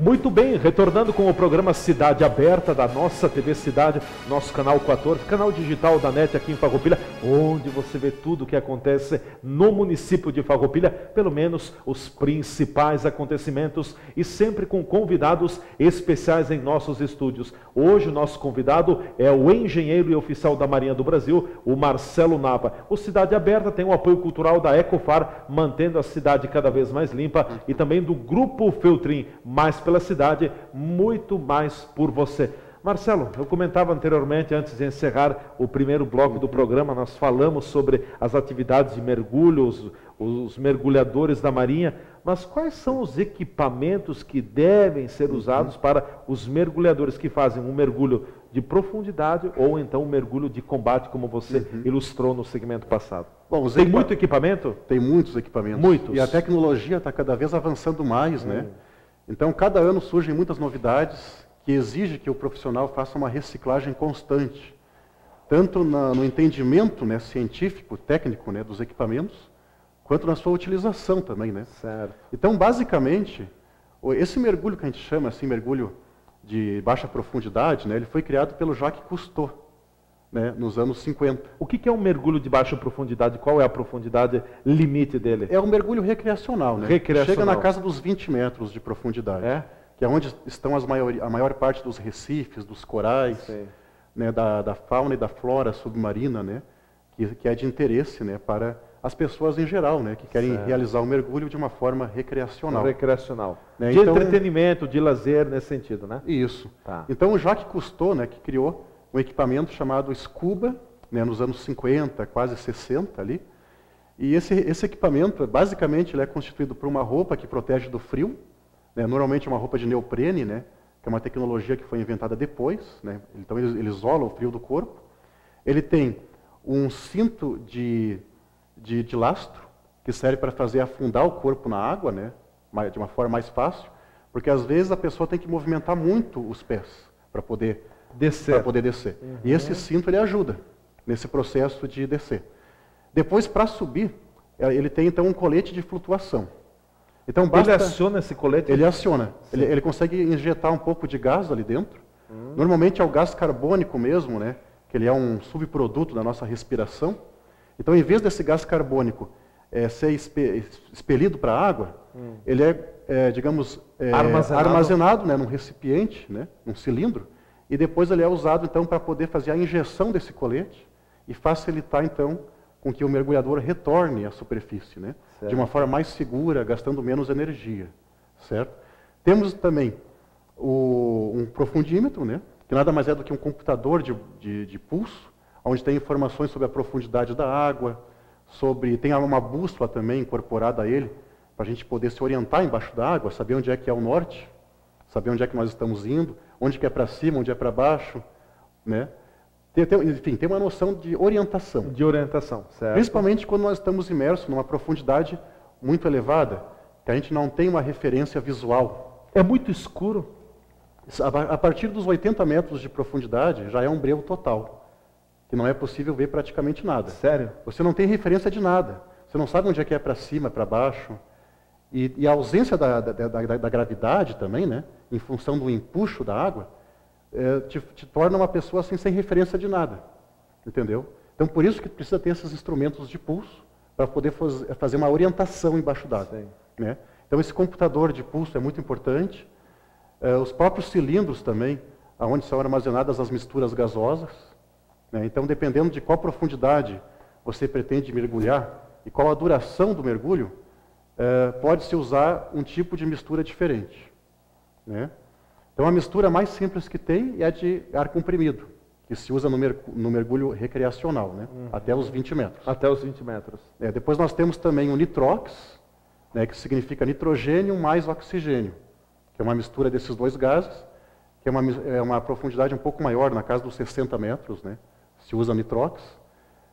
Muito bem, retornando com o programa Cidade Aberta da nossa TV Cidade, nosso canal 14, canal digital da NET aqui em Farroupilha, onde você vê tudo o que acontece no município de Farroupilha, pelo menos os principais acontecimentos e sempre com convidados especiais em nossos estúdios. Hoje o nosso convidado é o engenheiro e oficial da Marinha do Brasil, o Marcelo Nava. O Cidade Aberta tem o apoio cultural da Ecofar, mantendo a cidade cada vez mais limpa e também do Grupo Feltrin, mais pela cidade, muito mais por você. Marcelo, eu comentava anteriormente, antes de encerrar o primeiro bloco do programa, nós falamos sobre as atividades de mergulho, os, os mergulhadores da Marinha, mas quais são os equipamentos que devem ser usados para os mergulhadores que fazem um mergulho de profundidade ou então um mergulho de combate, como você uhum. ilustrou no segmento passado? Bom, tem equipa... muito equipamento? Tem muitos equipamentos. Muitos. E a tecnologia está cada vez avançando mais, né? Então, cada ano surgem muitas novidades que exigem que o profissional faça uma reciclagem constante, tanto na, no entendimento né, científico, técnico né, dos equipamentos, quanto na sua utilização também. Né? Certo. Então, basicamente, esse mergulho que a gente chama assim, mergulho de baixa profundidade, né, ele foi criado pelo Jacques Cousteau né, nos anos 50. O que, é um mergulho de baixa profundidade? Qual é a profundidade limite dele? É um mergulho recreacional, né? Recreacional. Chega na casa dos 20 metros de profundidade. É? Que é onde estão maior, a maior parte dos recifes, dos corais, né, da, da, fauna e da flora submarina, né? Que, que, é de interesse né, para as pessoas em geral, né? Que querem certo. realizar o um mergulho de uma forma recreacional. Recreacional. Né? De então, entretenimento, de lazer, nesse sentido, né? Isso. Tá. Então, o Jacques Cousteau, né, que criou um equipamento chamado Scuba, né, nos anos 50, quase 60 ali. E esse, esse equipamento, basicamente, ele é constituído por uma roupa que protege do frio, né, normalmente uma roupa de neoprene, né, que é uma tecnologia que foi inventada depois, né, então ele, ele isola o frio do corpo. Ele tem um cinto de, de, de lastro, que serve para fazer afundar o corpo na água, né, de uma forma mais fácil, porque às vezes a pessoa tem que movimentar muito os pés para poder descer. Para poder descer. Uhum. E esse cinto ele ajuda nesse processo de descer. Depois, para subir, é, ele tem então um colete de flutuação. Então, basta... Ele aciona esse colete? Ele aciona. Ele, ele, consegue injetar um pouco de gás ali dentro. Uhum. Normalmente é o gás carbônico mesmo, né? Que ele é um subproduto da nossa respiração. Então, em vez desse gás carbônico é, ser expelido para a água, uhum. ele é, é digamos, é, armazenado, armazenado né, num recipiente, né, num cilindro, e depois ele é usado então para poder fazer a injeção desse colete e facilitar então com que o mergulhador retorne à superfície, né? De uma forma mais segura, gastando menos energia, certo? Temos também o, um profundímetro, né? Que nada mais é do que um computador de, de, de pulso, onde tem informações sobre a profundidade da água, sobre tem uma bússola também incorporada a ele para a gente poder se orientar embaixo da água, saber onde é que é o norte, saber onde é que nós estamos indo onde que é para cima, onde é para baixo, né? Tem, tem, enfim, tem uma noção de orientação. De orientação, certo. Principalmente quando nós estamos imersos numa profundidade muito elevada, que a gente não tem uma referência visual. É muito escuro? A partir dos 80 metros de profundidade, já é um breu total. Que não é possível ver praticamente nada. Sério? Você não tem referência de nada. Você não sabe onde é que é para cima, para baixo. E, e, a ausência da, da, da, da gravidade também, né? em função do empuxo da água, é, te, te, torna uma pessoa assim sem referência de nada. Entendeu? Então, por isso que precisa ter esses instrumentos de pulso para poder faz, fazer uma orientação embaixo d'água. Né? Então, esse computador de pulso é muito importante. É, os próprios cilindros também, onde são armazenadas as misturas gasosas. Né? Então, dependendo de qual profundidade você pretende mergulhar e qual a duração do mergulho, é, pode-se usar um tipo de mistura diferente. Né? Então a mistura mais simples que tem é a de ar comprimido, que se usa no, no mergulho recreacional, né? Uhum. até os 20 metros. Até os 20 metros. É, depois nós temos também o nitrox, né, que significa nitrogênio mais oxigênio, que é uma mistura desses dois gases, que é uma, é uma profundidade um pouco maior, na casa dos 60 metros, né? se usa nitrox.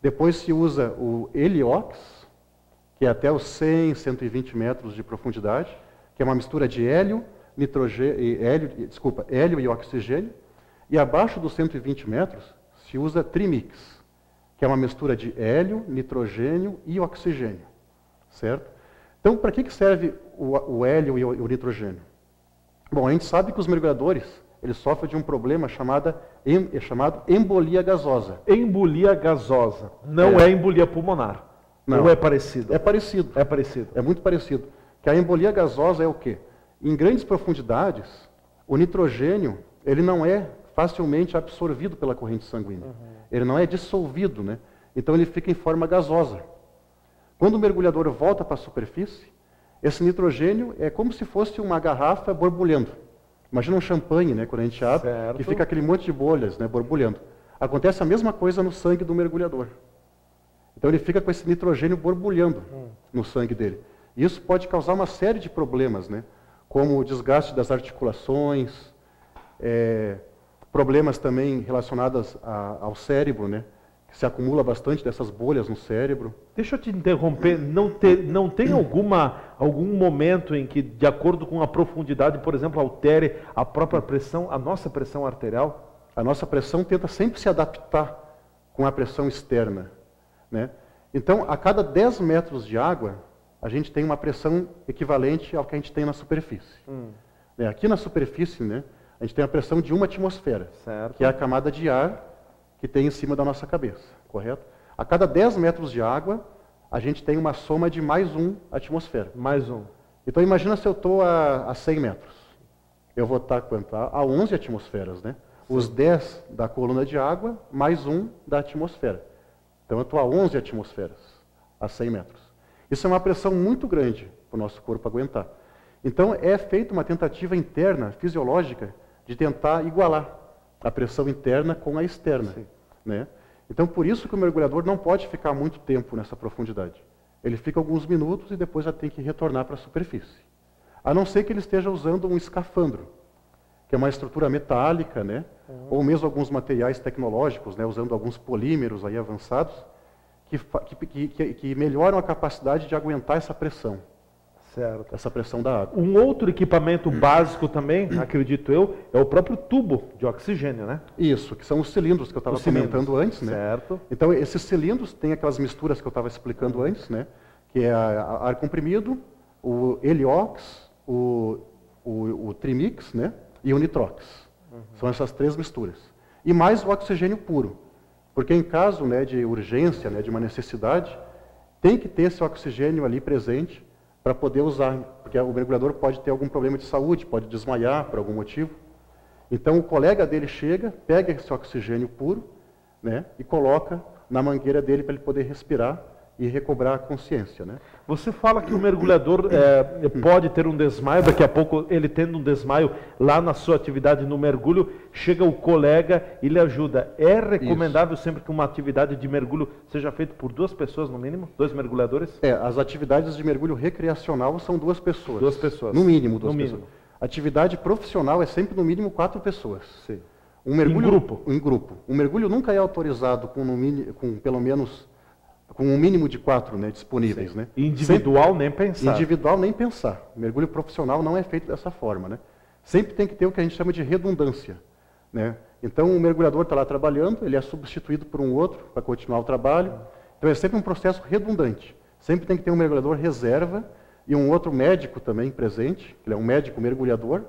Depois se usa o heliox, que é até os 100, 120 metros de profundidade, que é uma mistura de hélio nitrogênio, hélio, desculpa, hélio e oxigênio, e abaixo dos 120 metros se usa trimix, que é uma mistura de hélio, nitrogênio e oxigênio, certo? Então, para que, que serve o, o hélio e o, o nitrogênio? Bom, a gente sabe que os mergulhadores, eles sofrem de um problema chamada, em, é chamado embolia gasosa. Embolia gasosa. Não é, é embolia pulmonar. Não. Ou é parecido? É parecido. É parecido. É muito parecido. Que a embolia gasosa é o quê? Em grandes profundidades, o nitrogênio, ele não é facilmente absorvido pela corrente sanguínea. Uhum. Ele não é dissolvido, né? Então ele fica em forma gasosa. Quando o mergulhador volta para a superfície, esse nitrogênio é como se fosse uma garrafa borbulhando. Imagina um champanhe, né, quando a gente abre, certo. que fica aquele monte de bolhas, né, borbulhando. Acontece a mesma coisa no sangue do mergulhador. Então ele fica com esse nitrogênio borbulhando hum. no sangue dele. Isso pode causar uma série de problemas, né? como o desgaste das articulações, é, problemas também relacionados a, ao cérebro, né? que se acumula bastante dessas bolhas no cérebro. Deixa eu te interromper, não, ter, não tem alguma, algum momento em que, de acordo com a profundidade, por exemplo, altere a própria pressão, a nossa pressão arterial? A nossa pressão tenta sempre se adaptar com a pressão externa. Né? Então, a cada 10 metros de água, a gente tem uma pressão equivalente ao que a gente tem na superfície. Hum. É, aqui na superfície, né, a gente tem a pressão de uma atmosfera, certo. que é a camada de ar que tem em cima da nossa cabeça, correto? A cada 10 metros de água, a gente tem uma soma de mais um atmosfera. Mais um. Então imagina se eu estou a, a 100 metros. Eu vou estar quanto? A 11 atmosferas, né? Os 10 da coluna de água, mais um da atmosfera. Então eu estou a 11 atmosferas, a 100 metros. Isso é uma pressão muito grande para o nosso corpo aguentar. Então é feita uma tentativa interna, fisiológica, de tentar igualar a pressão interna com a externa. Né? Então por isso que o mergulhador não pode ficar muito tempo nessa profundidade. Ele fica alguns minutos e depois já tem que retornar para a superfície. A não ser que ele esteja usando um escafandro, que é uma estrutura metálica, né? Ou mesmo alguns materiais tecnológicos, né? usando alguns polímeros aí avançados, que, que, que, que melhoram a capacidade de aguentar essa pressão. Certo. Essa pressão da água. Um outro equipamento básico também, acredito eu, é o próprio tubo de oxigênio, né? Isso, que são os cilindros que eu estava comentando antes, né? Certo. Então, esses cilindros têm aquelas misturas que eu estava explicando antes, né? Que é ar comprimido, o heliox, o, o, o trimix, né? e o nitrox. Uhum. São essas três misturas. E mais o oxigênio puro. Porque em caso né, de urgência, né, de uma necessidade, tem que ter esse oxigênio ali presente para poder usar. Porque o mergulhador pode ter algum problema de saúde, pode desmaiar por algum motivo. Então o colega dele chega, pega esse oxigênio puro né, e coloca na mangueira dele para ele poder respirar e recobrar a consciência. Né? Você fala que o mergulhador é, pode ter um desmaio, daqui a pouco ele tendo um desmaio lá na sua atividade no mergulho, chega o colega e lhe ajuda. É recomendável Isso. sempre que uma atividade de mergulho seja feita por duas pessoas no mínimo? Dois mergulhadores? É, as atividades de mergulho recreacional são duas pessoas. Duas pessoas. No mínimo duas no pessoas. Mínimo. Atividade profissional é sempre no mínimo quatro pessoas. Sim. Um mergulho, em grupo? Em grupo. Um mergulho nunca é autorizado com, no, com pelo menos com um mínimo de quatro né, disponíveis. Né? Individual Sempre, nem pensar. Individual nem pensar. O mergulho profissional não é feito dessa forma. Né? Sempre tem que ter o que a gente chama de redundância. Né? Então, o mergulhador está lá trabalhando, ele é substituído por um outro para continuar o trabalho. Então, é sempre um processo redundante. Sempre tem que ter um mergulhador reserva e um outro médico também presente, que é um médico mergulhador,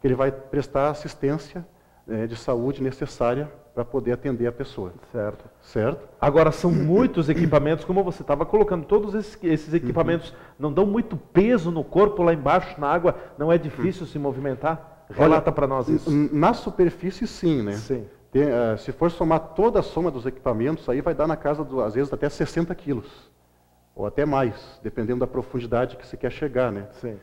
que ele vai prestar assistência né, de saúde necessária para poder atender a pessoa. Certo. Certo? Agora, são muitos equipamentos, como você estava colocando, todos esses, esses equipamentos uhum. não dão muito peso no corpo lá embaixo, na água, não é difícil uhum. se movimentar? Relata para nós isso. Na superfície, sim, né? Sim. Tem, uh, se for somar toda a soma dos equipamentos, aí vai dar na casa, do, às vezes, até 60 quilos. Ou até mais, dependendo da profundidade que você quer chegar, né? Sim.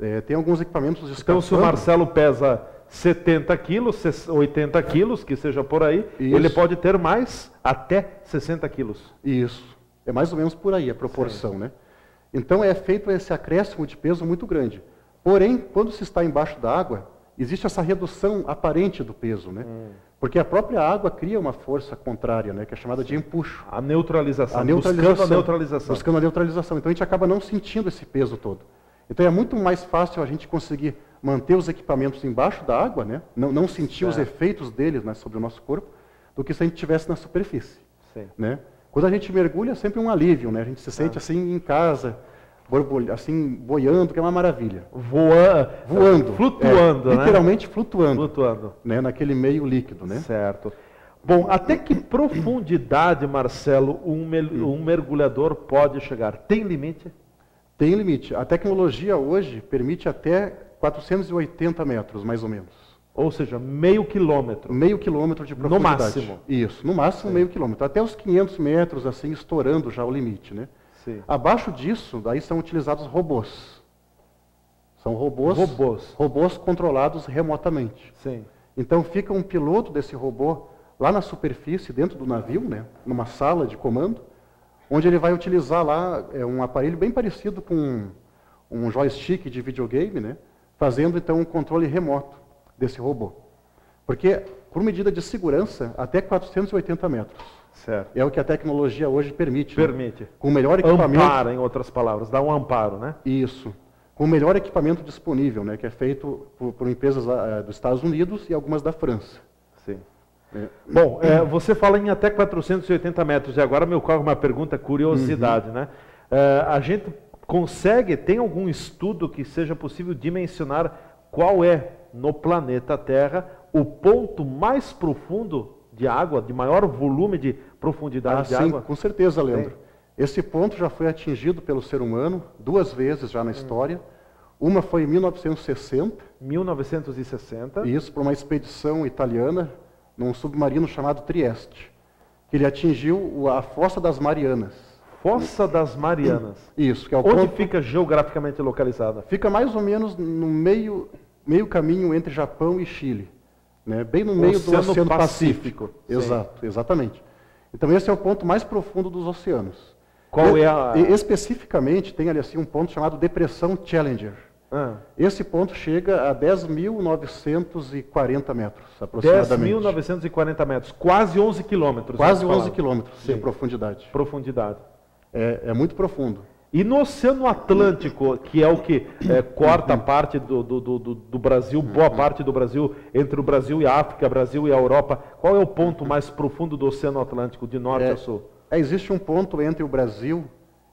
É, tem alguns equipamentos Então, se o Marcelo pesa 70 quilos, 80 quilos, que seja por aí, Isso. ele pode ter mais até 60 quilos. Isso. É mais ou menos por aí a proporção, Sim. né? Então é feito esse acréscimo de peso muito grande. Porém, quando se está embaixo da água, existe essa redução aparente do peso, né? Hum. Porque a própria água cria uma força contrária, né, que é chamada de empuxo. A neutralização. A neutralização. Buscando a neutralização. Buscando a neutralização. Então a gente acaba não sentindo esse peso todo. Então é muito mais fácil a gente conseguir manter os equipamentos embaixo da água, né? não, não sentir os efeitos deles né, sobre o nosso corpo, do que se a gente estivesse na superfície. Né? Quando a gente mergulha é sempre um alívio, né? a gente se sente assim em casa, assim, boiando, que é uma maravilha. Voa, Voando. Flutuando, é, né? Literalmente flutuando, Flutuando. né? Naquele meio líquido, né? Certo. Bom, até que profundidade, Marcelo, um mergulhador pode chegar? Tem limite? Tem limite. A tecnologia hoje permite até 480 metros, mais ou menos. Ou seja, meio quilômetro. Meio quilômetro de No profundidade. máximo. Isso, no máximo meio quilômetro. Até os 500 metros, assim, estourando já o limite, né? Sim. Abaixo disso, daí são utilizados robôs. São robôs, Robôs. robôs controlados remotamente. Sim. Então fica um piloto desse robô lá na superfície, dentro do navio, né, numa sala de comando, onde ele vai utilizar lá é, um aparelho bem parecido com um, um joystick de videogame, né, fazendo então um controle remoto desse robô. Porque, por medida de segurança, até 480 metros. Certo. É o que a tecnologia hoje permite. né? Permite. Com o melhor equipamento. Ampara, em outras palavras, dá um amparo, né? Isso. Com o melhor equipamento disponível, né, que é feito por, por empresas ah, dos Estados Unidos e algumas da França. Sim. né. Bom, é, você fala em até 480 metros, e agora me ocorre uma pergunta, curiosidade, né? É, a gente consegue, tem algum estudo que seja possível dimensionar qual é, no planeta Terra, o ponto mais profundo de água, de maior volume de profundidade Ah, de sim, água? com certeza, Leandro. Esse ponto já foi atingido pelo ser humano duas vezes já na história. Uma foi em 1960, 1960. e isso por uma expedição italiana num submarino chamado Trieste, que ele atingiu a Fossa das Marianas. Fossa das Marianas. Isso, que é o Onde ponto, fica geograficamente localizada? fica mais ou menos no meio, meio caminho entre Japão e Chile, né? bem no meio Oceano do Oceano Pacífico. Pacífico. Exato, exatamente. Então esse é o ponto mais profundo dos oceanos. Qual E- é a- especificamente tem ali assim um ponto chamado Depressão Challenger. Ah, Esse ponto chega a 10.940 metros, aproximadamente. 10.940 metros, quase 11 quilômetros. Quase vamos 11 falar. quilômetros de profundidade. Profundidade. É, é muito profundo. E no Oceano Atlântico, que é o que é, corta parte do, do, do, do- Brasil, boa parte do Brasil, entre o Brasil e a África, Brasil e a Europa, qual é o ponto mais profundo do Oceano Atlântico, de norte É, a sul? é, existe um ponto entre o Brasil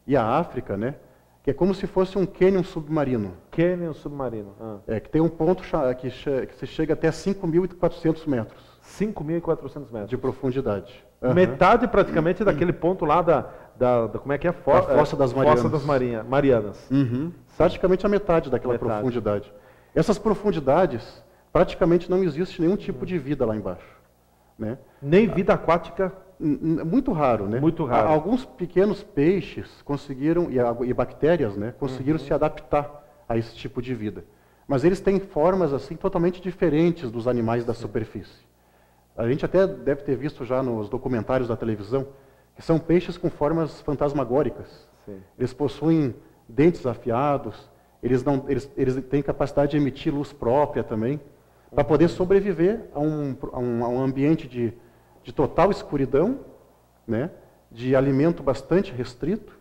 e a África, né? Que é como se fosse um cânion submarino. Cânion submarino. Ah. É, que tem um ponto que, que se chega até 5.400 metros 5.400 metros. de profundidade. Aham. Metade praticamente daquele ponto lá da, da, da- como é que é? Fo- Da Fossa é, das Marianas. Fossa das Marinha- Marianas. Uhum. Praticamente a metade daquela Metade. profundidade. Essas profundidades, praticamente não existe nenhum tipo de vida lá embaixo. Né? Nem vida aquática. Muito raro, né? Muito raro. Alguns pequenos peixes conseguiram, e, e bactérias, né? Conseguiram Uhum. se adaptar a esse tipo de vida. Mas eles têm formas, assim, totalmente diferentes dos animais da superfície. A gente até deve ter visto já nos documentários da televisão, que são peixes com formas fantasmagóricas. Sim. Eles possuem dentes afiados, eles, não, eles, eles têm capacidade de emitir luz própria também, para poder sobreviver a um, a um, a um ambiente de, de total escuridão, né, de alimento bastante restrito,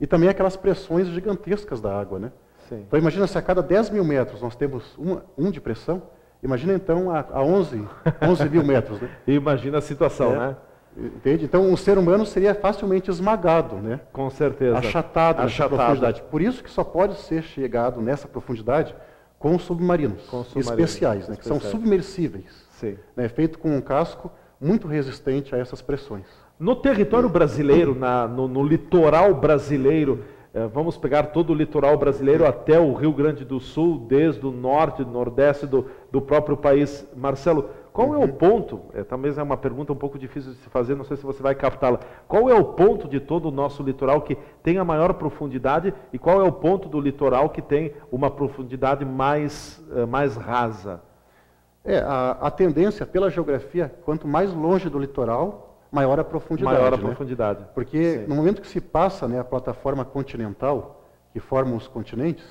e também aquelas pressões gigantescas da água. Né? Sim. Então imagina se a cada 10 mil metros nós temos uma, um de pressão, imagina então a, a 11, 11 mil metros. Né? E imagina a situação, É. né? Entende? Então um ser humano seria facilmente esmagado, né? Com certeza. achatado, Achatado. profundidade. Por isso que só pode ser chegado nessa profundidade com submarinos, Com submarinos especiais, né, que são submersíveis, Sim. né, feito com um casco muito resistente a essas pressões. No território brasileiro, na- no, no litoral brasileiro, vamos pegar todo o litoral brasileiro até o Rio Grande do Sul, desde o norte, nordeste do, do próprio país. Marcelo, qual é o ponto? É, talvez é uma pergunta um pouco difícil de se fazer, não sei se você vai captá-la. Qual é o ponto de todo o nosso litoral que tem a maior profundidade e qual é o ponto do litoral que tem uma profundidade mais, eh, mais rasa? É, a, a tendência pela geografia, quanto mais longe do litoral, maior a profundidade. maior a né? profundidade. Porque Sim. no momento que se passa né, a plataforma continental, que forma os continentes,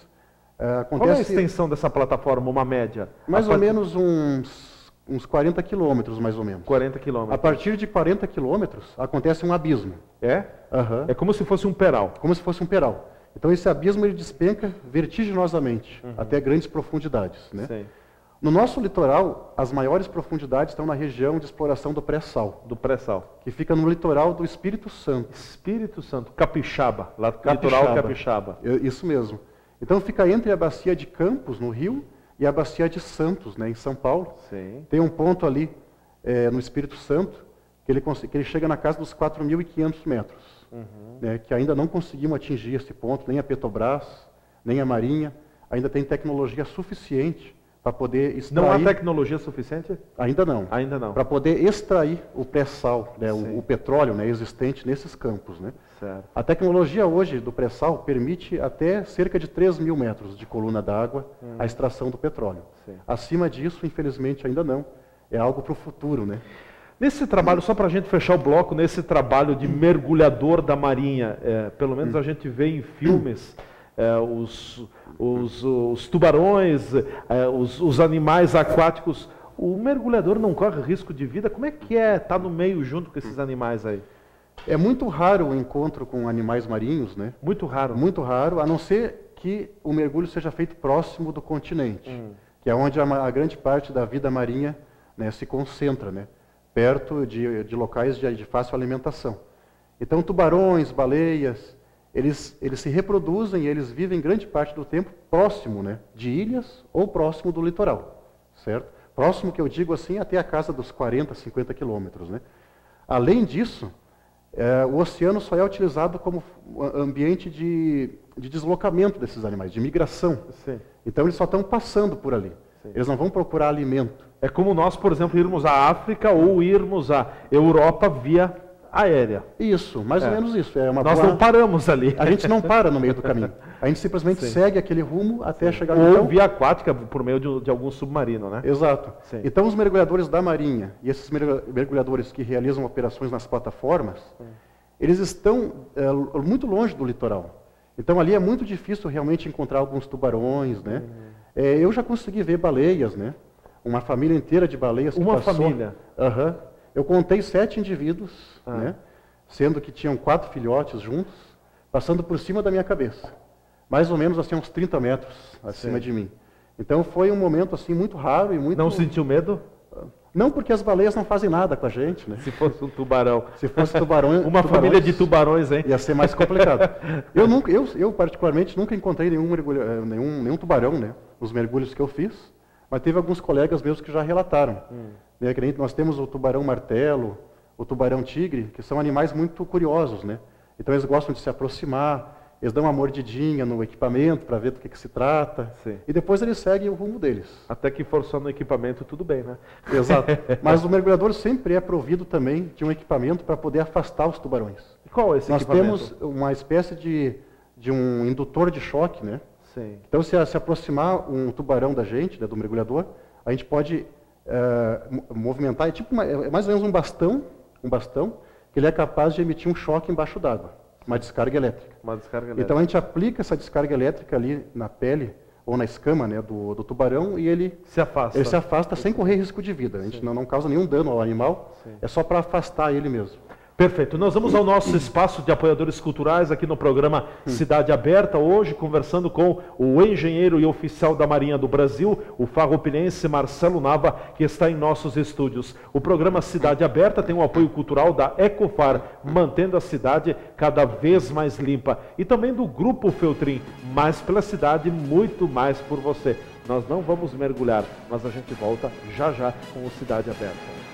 eh, Qual é a acontece extensão dessa plataforma, uma média? mais A ou part- menos uns, uns 40 quilômetros, mais ou menos. 40 A quilômetros. partir de 40 quilômetros, acontece um abismo. É? Aham. É como se fosse um peral. Como se fosse um peral. Então esse abismo ele despenca vertiginosamente Uhum. até grandes profundidades. Né? Sim. No nosso litoral, as maiores profundidades estão na região de exploração do pré-sal, Do pré-sal. que fica no litoral do Espírito Santo. Espírito Santo, Capixaba, lá Capixaba. litoral Capixaba. Isso mesmo. Então fica entre a bacia de Campos, no Rio, e a bacia de Santos, né, em São Paulo. Sim. Tem um ponto ali é, no Espírito Santo que ele, que ele chega na casa dos 4.500 metros, Uhum. né, que ainda não conseguimos atingir esse ponto, nem a Petrobras, nem a Marinha, ainda tem tecnologia suficiente para poder extrair. Não há tecnologia suficiente? Ainda não. Ainda não. Para poder extrair o pré-sal, né, o, o petróleo né, existente nesses campos. Né. Certo. A tecnologia hoje do pré-sal permite até cerca de 3 mil metros de coluna d'água a extração do petróleo. Sim. Acima disso, infelizmente, ainda não. É algo para o futuro, né? Nesse trabalho, só para a gente fechar o bloco, nesse trabalho de mergulhador da Marinha, é, pelo menos a gente vê em filmes os, os, os tubarões, é, os, os animais aquáticos. O mergulhador não corre risco de vida? Como é que é estar no meio junto com esses animais aí? É muito raro o encontro com animais marinhos, né? Muito raro. Muito raro, a não ser que o mergulho seja feito próximo do continente, Hum. que é onde a, a grande parte da vida marinha né, se concentra, né? Perto de, de locais de, de fácil alimentação. Então, tubarões, baleias, eles, eles se reproduzem e eles vivem grande parte do tempo próximo, né? De ilhas ou próximo do litoral, certo? Próximo que eu digo assim até a casa dos 40, 50 quilômetros, né? Além disso, é, o oceano só é utilizado como ambiente de, de deslocamento desses animais, de migração. Sim. Então eles só estão passando por ali. Sim. Eles não vão procurar alimento. É como nós, por exemplo, irmos à África ou irmos à Europa via aérea. Isso, mais É. ou menos isso. É uma Nós boa- não paramos ali. A gente não para no meio do caminho. A gente simplesmente Sim. segue aquele rumo até chegar Ou então, via aquática por meio de, de algum submarino, né? Exato. Sim. Então, os mergulhadores da Marinha e esses mergu- mergulhadores que realizam operações nas plataformas, eles estão é, muito longe do litoral. Então, ali é muito difícil realmente encontrar alguns tubarões, né? É, eu já consegui ver baleias, né? Uma família inteira de baleias Uma passou. família? Aham. Eu contei sete indivíduos, Ah. né? Sendo que tinham quatro filhotes juntos, passando por cima da minha cabeça. Mais ou menos assim, uns 30 metros acima Sim. de mim. Então foi um momento assim muito raro e muito Não sentiu medo? não porque as baleias não fazem nada com a gente, né? Se fosse um tubarão. Se fosse tubarão, Uma tubarões, família de tubarões, hein? ia ser mais complicado. eu nunca, eu, eu particularmente nunca encontrei nenhum, mergulho, eh, nenhum, nenhum tubarão, né? Nos mergulhos que eu fiz, mas teve alguns colegas meus que já relataram. Né? Que nem nós temos o tubarão martelo, o tubarão tigre, que são animais muito curiosos, né? Então eles gostam de se aproximar, eles dão uma mordidinha no equipamento para ver do que, que se trata, Sim. e depois eles seguem o rumo deles. Até que for só no equipamento, tudo bem, né? Exato. Mas o mergulhador sempre é provido também de um equipamento para poder afastar os tubarões. E qual é esse Nós equipamento? temos uma espécie de, de um indutor de choque, né? Sim. Então, se, se aproximar um tubarão da gente, né, do mergulhador, a gente pode eh, mo- movimentar, é tipo uma- é mais ou menos um bastão, um bastão, que ele é capaz de emitir um choque embaixo d'água, uma descarga elétrica. Uma descarga elétrica. Então a gente aplica essa descarga elétrica ali na pele ou na escama né, do, do tubarão e ele se afasta. ele se afasta sem correr risco de vida. A gente não, não causa nenhum dano ao animal, Sim. é só para afastar ele mesmo. Perfeito. Nós vamos ao nosso espaço de apoiadores culturais aqui no programa Cidade Aberta, hoje conversando com o engenheiro e oficial da Marinha do Brasil, o farroupilhense Marcelo Nava, que está em nossos estúdios. O programa Cidade Aberta tem o apoio cultural da Ecofar, mantendo a cidade cada vez mais limpa, e também do Grupo Feltrin, mais pela cidade, muito mais por você. Nós não vamos mergulhar, mas a gente volta já já com o Cidade Aberta.